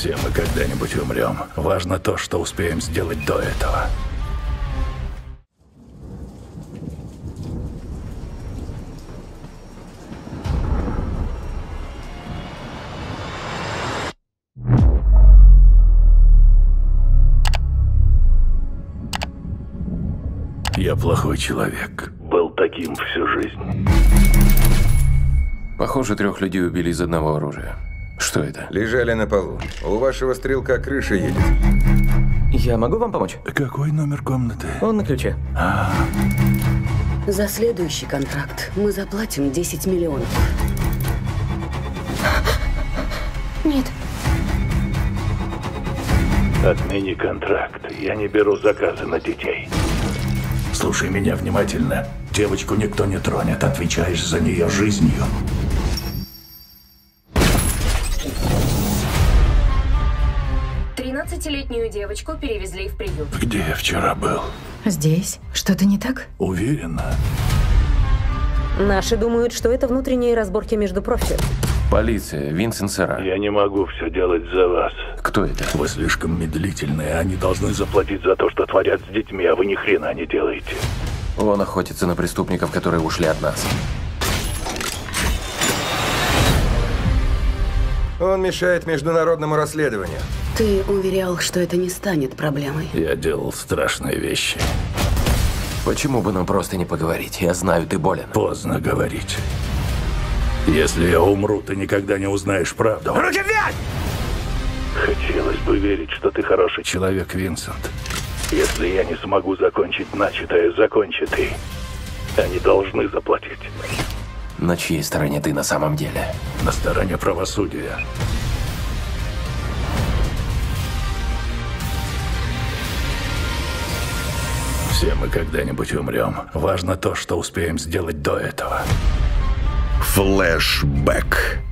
Все мы когда-нибудь умрем. Важно то, что успеем сделать до этого. Я плохой человек. Был таким всю жизнь. Похоже, трех людей убили из одного оружия. Что это? Лежали на полу. У вашего стрелка крыша едет. Я могу вам помочь? Какой номер комнаты? Он на ключе. За следующий контракт мы заплатим 10 миллионов. Нет, Отмени контракт. Я не беру заказы на детей. Слушай меня внимательно. Девочку никто не тронет. Отвечаешь за нее жизнью. Тринадцатилетнюю девочку перевезли в приют. Где я вчера был? Здесь? Что-то не так? Уверена. Наши думают, что это внутренние разборки между профи. Полиция, Винсент Сера. Я не могу все делать за вас. Кто это? Вы слишком медлительные. Они должны заплатить за то, что творят с детьми, а вы ни хрена не делаете. Он охотится на преступников, которые ушли от нас. Он мешает международному расследованию. Ты уверял, что это не станет проблемой. Я делал страшные вещи. Почему бы нам просто не поговорить? Я знаю, ты болен. Поздно говорить. Если я умру, ты никогда не узнаешь правду. Руки вверх! Хотелось бы верить, что ты хороший человек, Винсент. Если я не смогу закончить начатое, закончи ты. Они должны заплатить. На чьей стороне ты на самом деле? На стороне правосудия. Все мы когда-нибудь умрем. Важно то, что успеем сделать до этого. Флэшбэк.